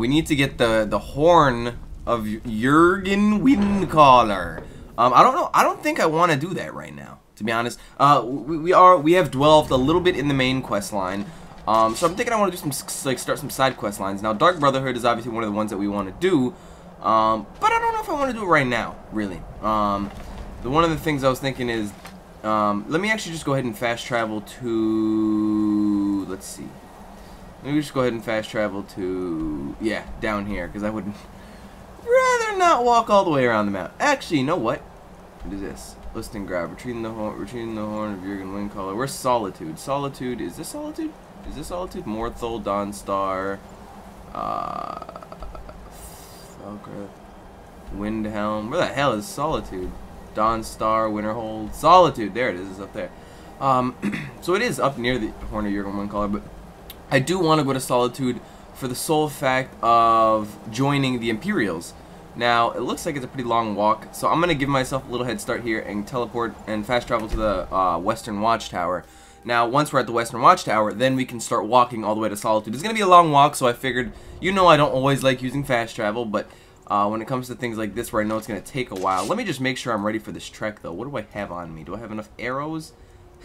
we need to get the the horn of Jurgen Windcaller. Um, I don't know. I don't think I want to do that right now, to be honest. Uh, we, we are we have dwelled a little bit in the main quest line. Um, so I'm thinking I want to do some like start some side quest lines. Now, Dark Brotherhood is obviously one of the ones that we want to do, um, but I don't know if I want to do it right now, really. Um, the one of the things I was thinking is, um, let me actually just go ahead and fast travel to, let's see. Let me just go ahead and fast travel to, yeah, down here, because I would rather not walk all the way around the map. Actually, you know what? What is this? Listing grab, retrieving the horn, retrieving the horn of Jurgen Windcaller. Where's Solitude? Solitude, is this Solitude? Is this Solitude? Morthal, Dawnstar, uh, okay. Windhelm. Where the hell is Solitude? Dawnstar, Winterhold, Solitude. There it is. It's up there. Um, so it is up near the Horn of Jurgen Windcaller, but I do want to go to Solitude for the sole fact of joining the Imperials. Now, it looks like it's a pretty long walk, so I'm going to give myself a little head start here and teleport and fast travel to the uh, Western Watchtower. Now, once we're at the Western Watchtower, then we can start walking all the way to Solitude. It's going to be a long walk, so I figured, you know I don't always like using fast travel, but uh, when it comes to things like this where I know it's going to take a while, let me just make sure I'm ready for this trek, though. What do I have on me? Do I have enough arrows?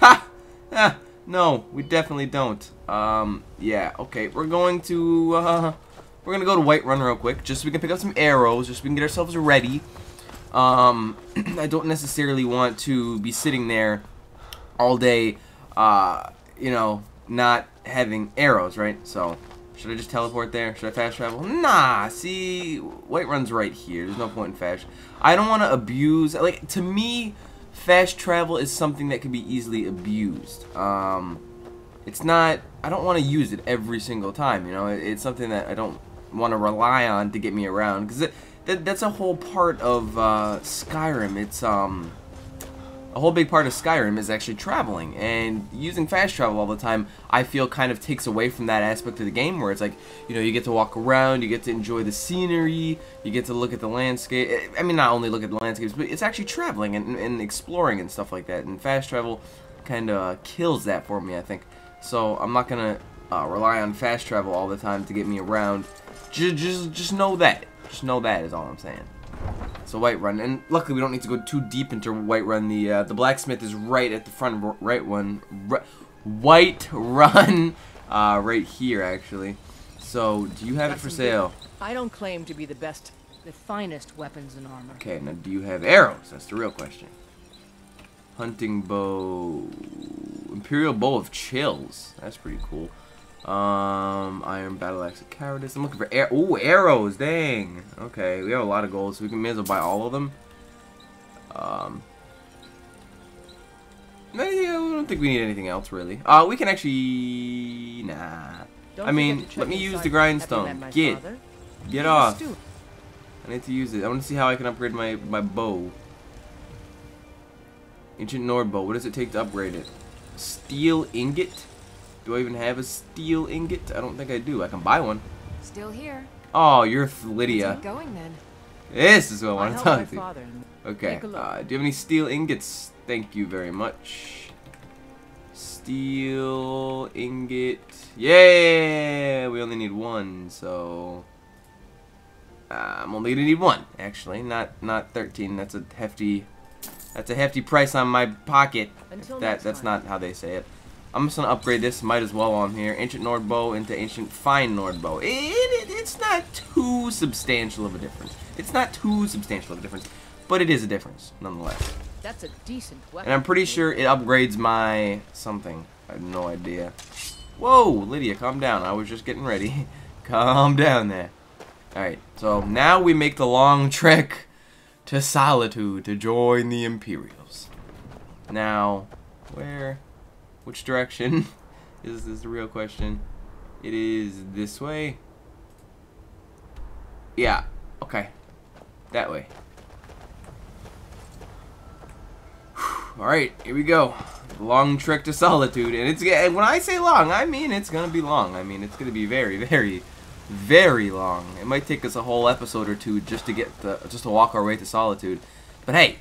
Ha! Ah, no, we definitely don't. Um, yeah, okay, we're going to, uh, we're going to go to Whiterun real quick, just so we can pick up some arrows, just so we can get ourselves ready. Um, I don't necessarily want to be sitting there all day uh, you know, not having arrows, right? So, should I just teleport there? Should I fast travel? Nah, see, Whiterun's right here. There's no point in fast. I don't want to abuse, like, to me, fast travel is something that can be easily abused. Um, it's not, I don't want to use it every single time, you know? It's something that I don't want to rely on to get me around, because that, that's a whole part of uh, Skyrim. It's, um, a whole big part of Skyrim is actually traveling, and using fast travel all the time, I feel kind of takes away from that aspect of the game, where it's like, you know, you get to walk around, you get to enjoy the scenery, you get to look at the landscape, eh, I mean, not only look at the landscapes, but it's actually traveling and, and exploring and stuff like that, and fast travel kind of kills that for me, I think. So, I'm not going to uh, rely on fast travel all the time to get me around. Just, just, just know that. Just know that is all I'm saying. So Whiterun, and luckily we don't need to go too deep into Whiterun. The uh, the blacksmith is right at the front right one, Whiterun, uh, right here actually. So do you have Got it for sale? I don't claim to be the best, the finest weapons and armor. Okay, now do you have arrows? That's the real question. Hunting bow, Imperial bow of chills. That's pretty cool. Um, Iron Battle Axe Cowardice. I'm looking for air. Ooh, arrows. Dang. Okay, we have a lot of gold, so we can may as well buy all of them. Um, I don't think we need anything else really. Uh, we can actually. Nah. Don't I mean, let me use the grindstone. Get, father. get off. I need to use it. I want to see how I can upgrade my my bow. Ancient Nord bow. What does it take to upgrade it? Steel ingot. Do I even have a steel ingot? I don't think I do. I can buy one. Still here. Oh, you're Lydia. going then. This is what I want to talk to you. Okay. Uh, do you have any steel ingots? Thank you very much. Steel ingot. Yeah, we only need one, so uh, I'm only gonna need one. Actually, not not 13. That's a hefty. That's a hefty price on my pocket. Until that that's time. not how they say it. I'm just gonna upgrade this, might as well on here. Ancient Nord Bow into Ancient Fine Nord Bow. It, it, it's not too substantial of a difference. It's not too substantial of a difference, but it is a difference, nonetheless. That's a decent weapon. And I'm pretty sure it upgrades my something. I have no idea. Whoa, Lydia, calm down. I was just getting ready. calm down there. Alright, so now we make the long trek to Solitude to join the Imperials. Now, where... Which direction is, is the real question? It is this way. Yeah, okay. That way. Alright, here we go. Long trek to solitude. And it's and when I say long, I mean it's gonna be long. I mean it's gonna be very, very, very long. It might take us a whole episode or two just to get the just to walk our way to solitude. But hey,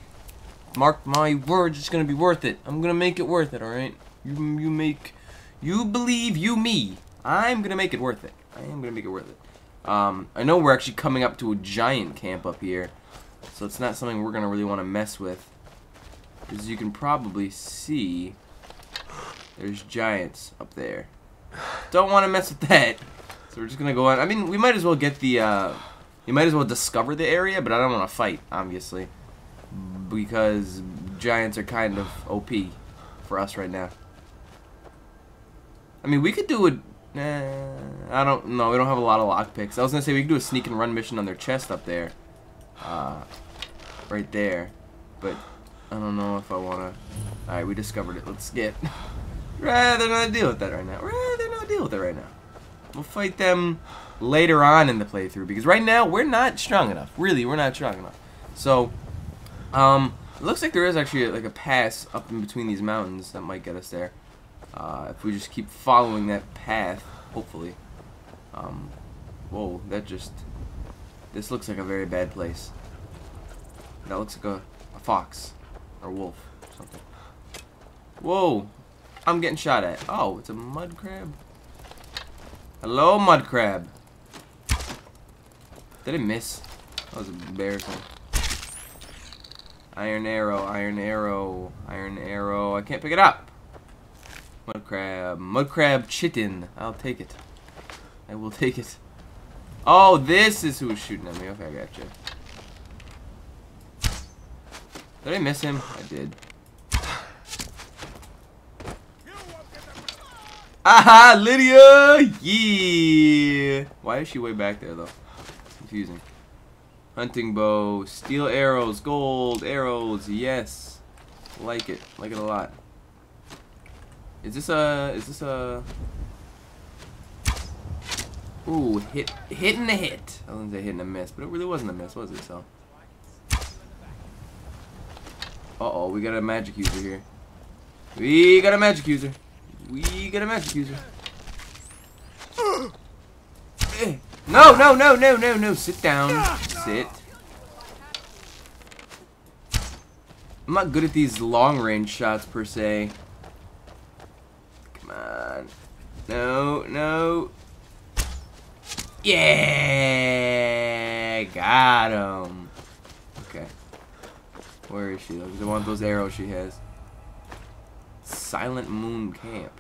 mark my words, it's gonna be worth it. I'm gonna make it worth it, alright? You, you make, you believe, you me. I'm gonna make it worth it. I am gonna make it worth it. Um, I know we're actually coming up to a giant camp up here, so it's not something we're gonna really want to mess with. As you can probably see, there's giants up there. Don't want to mess with that. So we're just gonna go on. I mean, we might as well get the. Uh, you might as well discover the area, but I don't want to fight, obviously, because giants are kind of OP for us right now. I mean, we could do it. Nah, I don't know. We don't have a lot of lockpicks. I was gonna say we could do a sneak and run mission on their chest up there, uh, right there, but I don't know if I wanna. All right, we discovered it. Let's get. Rather not deal with that right now. Rather not deal with it right now. We'll fight them later on in the playthrough because right now we're not strong enough. Really, we're not strong enough. So, um, it looks like there is actually like a pass up in between these mountains that might get us there. Uh, if we just keep following that path, hopefully. Um, whoa, that just... This looks like a very bad place. That looks like a, a fox. Or a wolf. Or something. Whoa! I'm getting shot at. Oh, it's a mud crab. Hello, mud crab. Did I miss? That was embarrassing. Iron arrow, iron arrow, iron arrow. I can't pick it up. Crab, mud crab chitin. I'll take it. I will take it. Oh, this is who's shooting at me. Okay, I got you. Did I miss him? I did. Aha, Lydia! Yeah! Why is she way back there, though? Confusing. Hunting bow, steel arrows, gold arrows, yes. Like it, like it a lot. Is this a, is this a... Ooh, hit, hitting a hit. I was gonna say hitting a miss, but it really wasn't a miss, was it, so? Uh-oh, we got a magic user here. We got a magic user. We got a magic user. No, no, no, no, no, no. Sit down. Sit. I'm not good at these long range shots per se. On. No, no. Yeah! Got him. Okay. Where is she I want those arrows she has. Silent Moon Camp.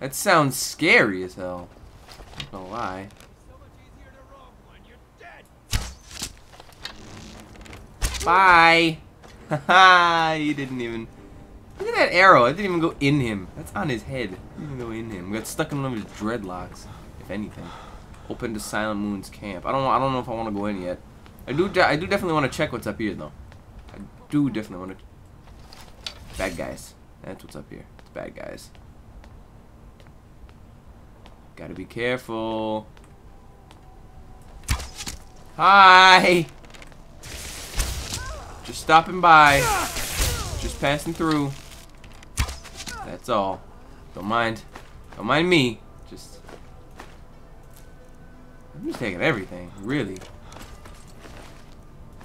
That sounds scary as hell. Not lie. Bye! Haha, you didn't even... Look at that arrow, it didn't even go in him. That's on his head. It didn't even go in him. We got stuck in one of his dreadlocks, if anything. Open to Silent Moon's camp. I don't I don't know if I want to go in yet. I do I do definitely want to check what's up here though. I do definitely want to Bad guys. That's what's up here. It's bad guys. Gotta be careful. Hi! Just stopping by. Just passing through. That's all. Don't mind. Don't mind me. Just... I'm just taking everything. Really.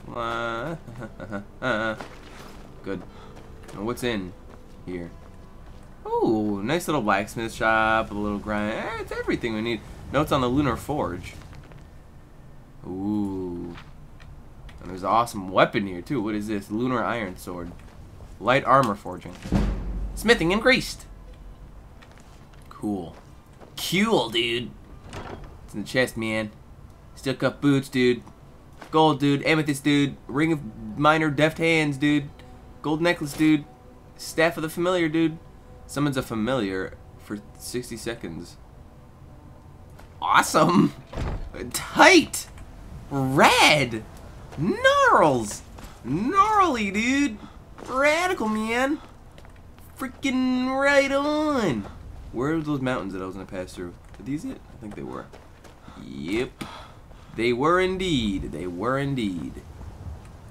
Good. Now what's in here? Oh, nice little blacksmith shop, a little grind. Eh, it's everything we need. Notes on the Lunar Forge. Ooh. And there's an awesome weapon here, too. What is this? Lunar Iron Sword. Light armor forging. Smithing increased. Cool. Cool, dude. It's in the chest, man. Steel cuff boots, dude. Gold, dude. Amethyst, dude. Ring of minor deft hands, dude. Gold necklace, dude. Staff of the familiar, dude. Summons a familiar for 60 seconds. Awesome! Tight! Red! Gnarls! Gnarly, dude! Radical, man! Freaking right on! Where are those mountains that I was gonna pass through? Are these it? I think they were. Yep. They were indeed. They were indeed.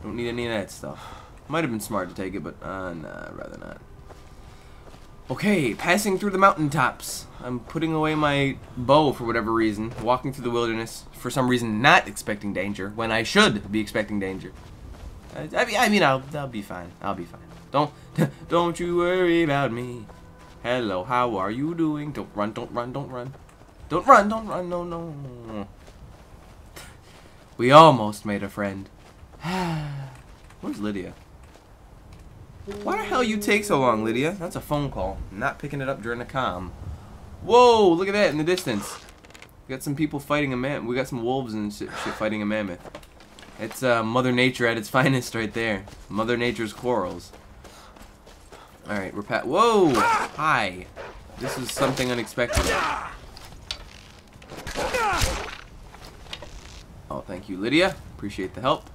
Don't need any of that stuff. Might have been smart to take it, but uh, nah, rather not. Okay, passing through the mountaintops. I'm putting away my bow for whatever reason, walking through the wilderness, for some reason not expecting danger, when I should be expecting danger. I, I mean, I'll, I'll be fine. I'll be fine. Don't, don't you worry about me. Hello, how are you doing? Don't run, don't run, don't run. Don't run, don't run, no, no. We almost made a friend. Where's Lydia? Why the hell you take so long, Lydia? That's a phone call. Not picking it up during the comm. Whoa, look at that in the distance. We got some people fighting a man. We got some wolves and shit, shit fighting a mammoth. It's uh, Mother Nature at its finest right there. Mother Nature's quarrels. Alright, we're pat. Whoa! Hi. This is something unexpected. Oh, thank you, Lydia. Appreciate the help.